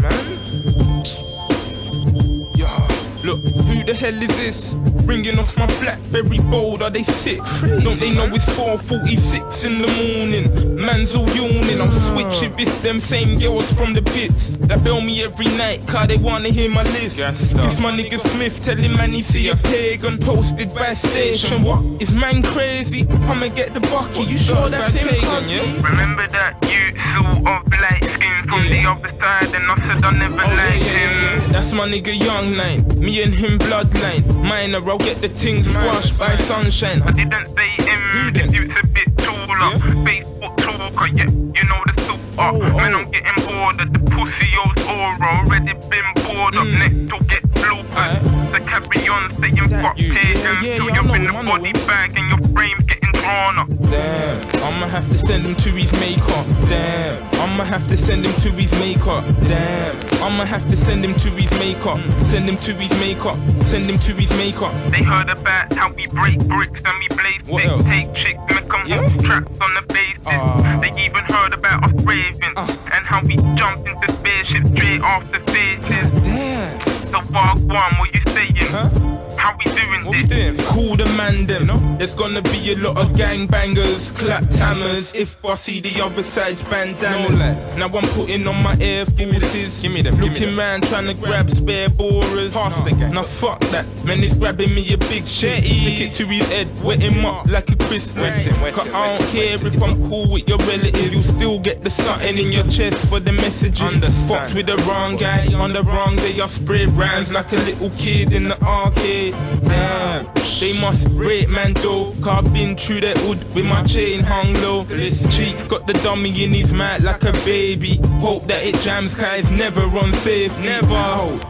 man. Yeah, look, who the hell is this? Ringing off my blackberry bold, are they sick? Crazy, Don't they know man. it's 4.46 in the morning? Man's all yawning, I'm ah. switching bits Them same girls from the bits That bell me every night, car they wanna hear my list It's my nigga Smith telling man he see a pagan Posted by station, what? Is man crazy? I'ma get the bucket. you sure that's him, pagan, yeah? Remember that you saw of black from the other side, and I said I never Oh, liked yeah, him. yeah, yeah. That's my nigga Young Line. Me and him bloodline. Minor, I'll get the ting squashed by sunshine. I didn't say him, the dude's a bit taller. Facebook talker, yeah, you know the super. Oh, Man, oh. I'm getting bored of the pussy old aura. Already been bored up Mm. next to get bloopers. Alright. So carry on saying That fuck you. pagan Yeah, yeah, yeah, I you're in him, the know body him. bag and your frame's getting drawn up. Damn, I'ma have to send him to his maker. Damn, I'ma have to send him to his maker. Damn, I'ma have to send him to his maker. Send him to his maker. Send him to his maker. They heard about how we break bricks and we blaze sticks, take chicks, make 'em Yeah? traps on the bases. Ah. They even heard about us raving Ah. and how we jumped into spaceships straight off the faces. Damn. So one, what you saying? Huh? How we doing What we this? doing? Call the man them. There's gonna be a lot of gangbangers, clap hammers. If I see the other side's bandanas. now I'm putting on my air forces. Give me them. Looking man trying to grab spare borers. Pass the gang. Now fuck that. Man is grabbing me a big shit. Stick it to his head, wet him up like a Christmas. Wet him, wet Cause I don't care if I'm cool with your relative. You still get the something in your chest for the messages. Understand. Fucked with the wrong guy on the wrong day. I spread rhymes like a little kid in the arcade. Damn, they must rate man though. I've been through that hood with my chain hung low. This cheek's got the dummy in his mouth like a baby. Hope that it jams, cause never unsafe. Never.